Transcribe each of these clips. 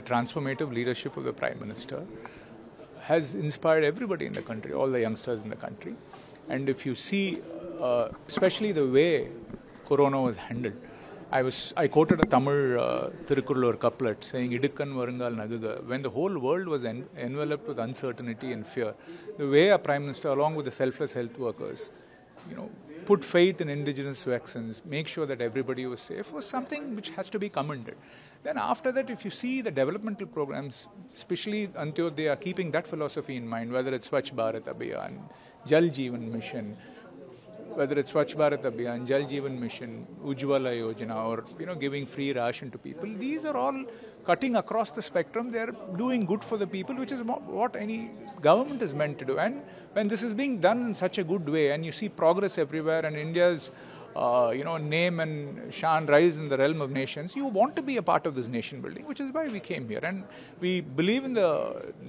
transformative leadership of the Prime Minister has inspired everybody in the country, all the youngsters in the country. And if you see, uh, especially the way Corona was handled, I was I quoted a Tamil uh, couplet saying "Idukkan varungal naguga." When the whole world was en- enveloped with uncertainty and fear, the way a prime minister, along with the selfless health workers, you know, put faith in indigenous vaccines, make sure that everybody was safe, was something which has to be commended. Then after that, if you see the developmental programs, especially Antyodaya, keeping that philosophy in mind, whether it's Swachh Bharat Abhiyan, Jal Jeevan Mission, whether it's Swachh Bharat Abhiyan, Jal Jeevan Mission, Ujjwala Yojana, or you know giving free ration to people, these are all cutting across the spectrum. They are doing good for the people, which is what any government is meant to do. And when this is being done in such a good way, and you see progress everywhere, and India's uh, you know name and shan rise in the realm of nations, you want to be a part of this nation building, which is why we came here. And we believe in the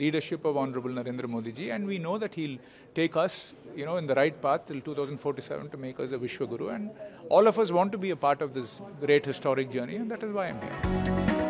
leadership of Honorable Narendra Modi ji, and we know that he'll take us, you know, in the right path till 2047 to make us a Vishwa Guru. And all of us want to be a part of this great historic journey, and that is why I'm here.